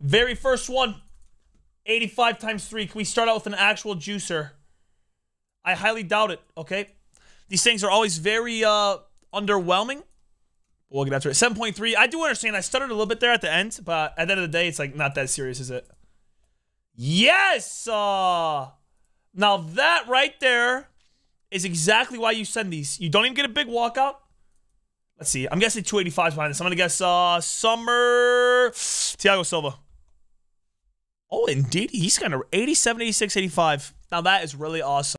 Very first one. 85 times 3. Can we start out with an actual juicer? I highly doubt it, okay? These things are always very uh underwhelming. We'll get after it. 7.3. I do understand. I stuttered a little bit there at the end, but at the end of the day, it's like not that serious, is it? Yes! Uh, now that right there is exactly why you send these. You don't even get a big walkout. Let's see. I'm guessing 285 behind this. I'm gonna guess uh Summer Thiago Silva. Oh, indeed. He's kind of 87, 86, 85. Now that is really awesome.